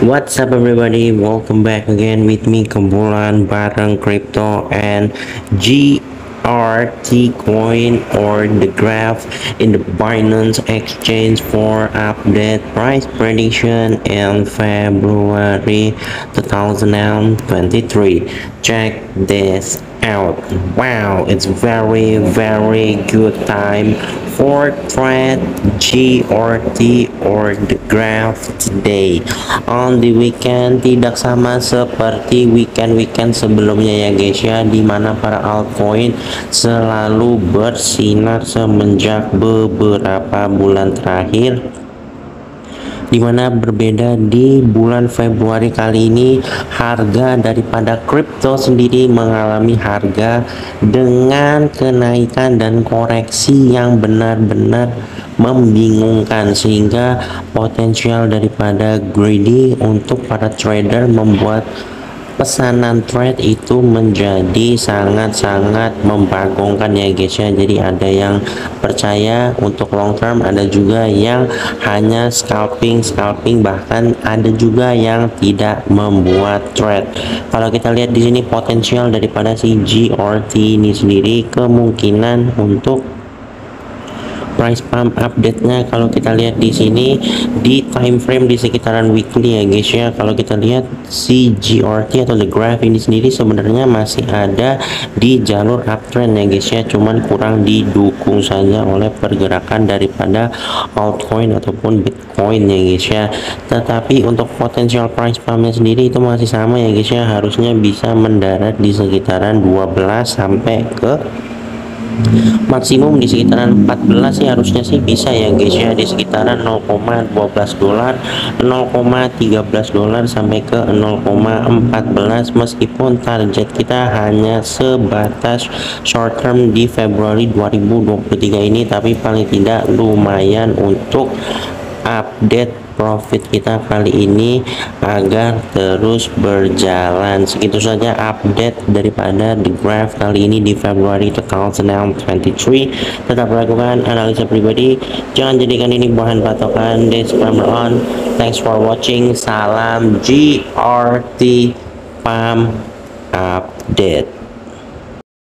What's up everybody? Welcome back again with me Kumpulan bareng crypto and GRT coin or the graph in the Binance exchange for update price prediction in February 2023. Check this out. Wow, it's very very good time for trade GRT or the graph today. On the weekend tidak sama seperti weekend-weekend sebelumnya ya guys ya di mana para altcoin selalu bersinar semenjak beberapa bulan terakhir di mana berbeda di bulan Februari kali ini harga daripada kripto sendiri mengalami harga dengan kenaikan dan koreksi yang benar-benar membingungkan sehingga potensial daripada greedy untuk para trader membuat pesanan trade itu menjadi sangat-sangat membagongkan ya guys ya. Jadi ada yang percaya untuk long term ada juga yang hanya scalping scalping bahkan ada juga yang tidak membuat trade kalau kita lihat di sini potensial daripada si GRT ini sendiri kemungkinan untuk price pump update-nya kalau kita lihat di sini di time frame di sekitaran weekly ya guys ya. Kalau kita lihat si GRT atau the graph ini sendiri sebenarnya masih ada di jalur uptrend ya guys ya. Cuman kurang didukung saja oleh pergerakan daripada altcoin ataupun bitcoin ya guys ya. Tetapi untuk potensial price pumpnya sendiri itu masih sama ya guys ya. Harusnya bisa mendarat di sekitaran 12 sampai ke maksimum di sekitaran 14 sih harusnya sih bisa ya guys ya. Di sekitaran 0,12 dolar 0,13 dolar sampai ke 0,14 meskipun target kita hanya sebatas short term di Februari 2023 ini tapi paling tidak lumayan untuk update profit kita kali ini agar terus berjalan. Segitu saja update daripada the graph kali ini di Februari 2023 tetap lakukan analisa pribadi. Jangan jadikan ini bahan patokan. Disclaimer on thanks for watching. Salam GRT PAM update